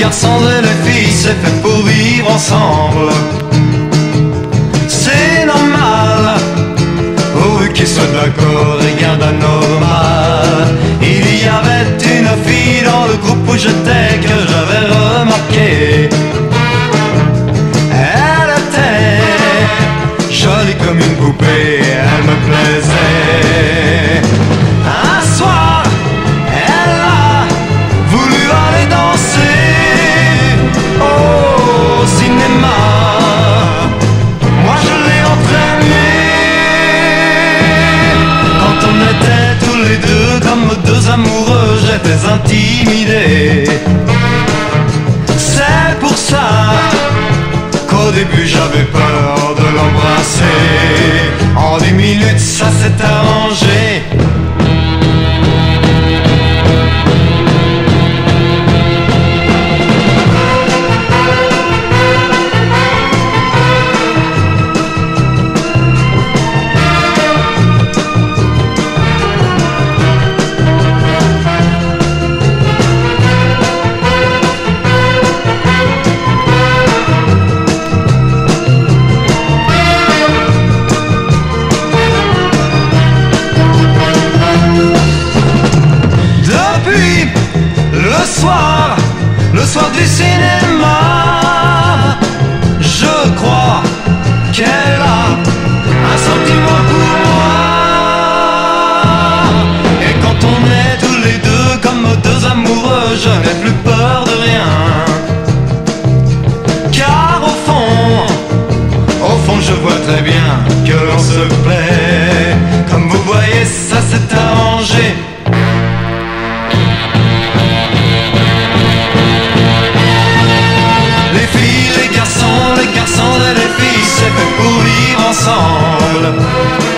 garçons et les filles, c'est fait pour vivre ensemble. C'est normal, pourvu qu'ils soient d'accord, rien d'anormal. Il y avait une fille dans le groupe où j'étais que j'avais remarqué. Elle était jolie comme une poupée, elle me plaisait. J'étais intimidé. C'est pour ça qu'au début j'avais peur de l'embrasser. En dix minutes ça s'est arrangé. Soir, le soir du cinéma, je crois qu'elle a un sentiment pour moi. Et quand on est tous les deux comme deux amoureux, je n'ai plus peur de rien. Car au fond, au fond, je vois très bien que l'on se plaît. love.